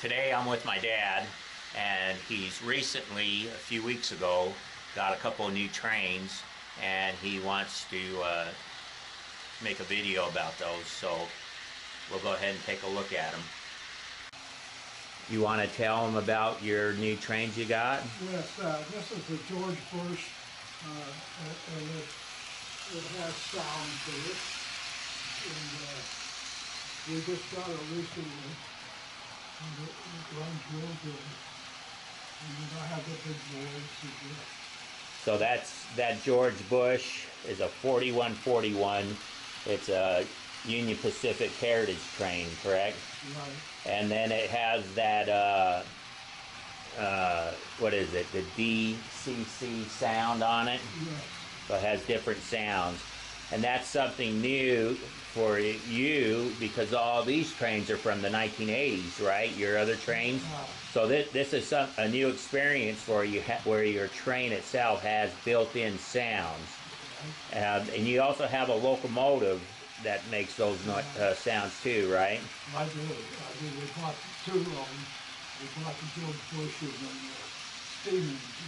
today I'm with my dad, and he's recently, a few weeks ago, got a couple of new trains, and he wants to uh, make a video about those. So we'll go ahead and take a look at them. You want to tell them about your new trains you got? Yes, uh, this is the George Bush, uh, and it, it has sound to it. And, uh, we just got it recently, and it, it runs real good. And you don't have the big noise you get. So that's that George Bush is a 4141. It's a Union Pacific Heritage train, correct? Right, And then it has that uh, uh, what is it? The DCC sound on it. yes, So it has different sounds, and that's something new for you because all these trains are from the 1980s, right? Your other trains. uh, So this, this is some, a new experience for you, where your train itself has built-in sounds, um, and you also have a locomotive that makes those no- uh, sounds too, right? I do, I do, we bought two of them. We bought the George Bushes and the Stevens.